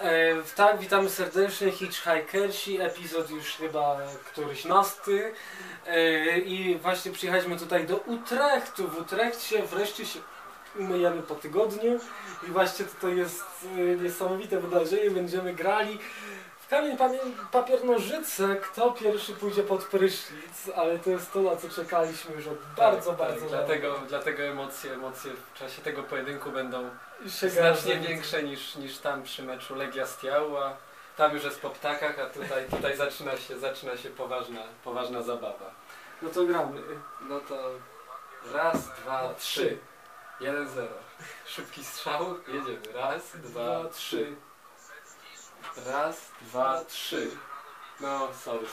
E, tak, witamy serdecznie, Hitchhikersi, epizod już chyba któryś nasty. E, I właśnie przyjechaliśmy tutaj do Utrechtu. W Utrechcie wreszcie się myjemy po tygodniu. I właśnie tutaj jest e, niesamowite wydarzenie. Będziemy grali kamień, papier, nożyce. Kto pierwszy pójdzie pod prysznic, ale to jest to, na co czekaliśmy już od bardzo, tak, bardzo tak, dlatego, dlatego emocje, emocje w czasie tego pojedynku będą znacznie większe niż, niż tam przy meczu Legia Stiała. Tam już jest po ptakach, a tutaj, tutaj zaczyna się, zaczyna się poważna, poważna zabawa. No to gramy. No to raz, dwa, trzy. Jeden, zero. Szybki strzał, jedziemy. Raz, dwa, trzy. Raz, dwa, trzy. No, sorry,